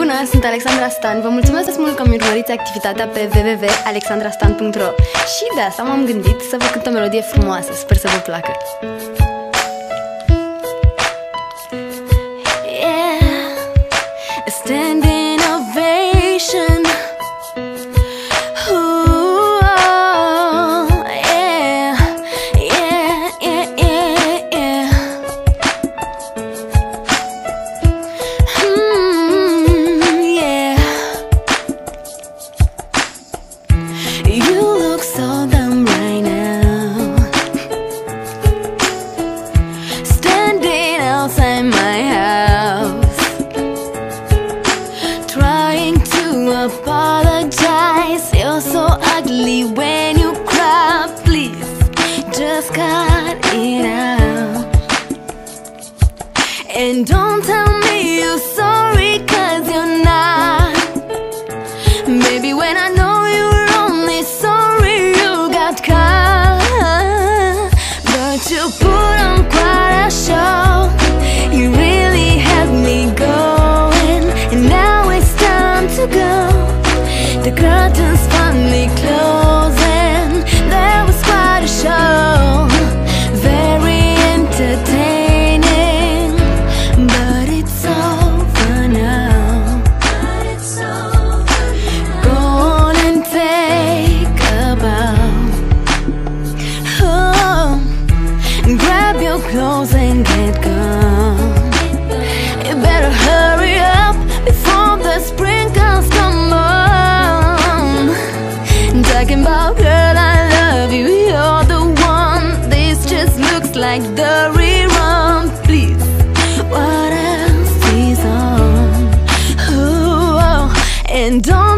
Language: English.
Bună, sunt Alexandra Stan. Vă mulțumesc mult că mi urmăriți activitatea pe www.alexandrastan.ro Și de asta m-am gândit să vă cânt o melodie frumoasă. Sper să vă placă. Yeah, standing just cut it out. And don't tell clothes and get gone. You better hurry up before the sprinkles come on. Talking about girl, I love you. You're the one. This just looks like the rerun. Please, what else is on? Ooh, oh, and don't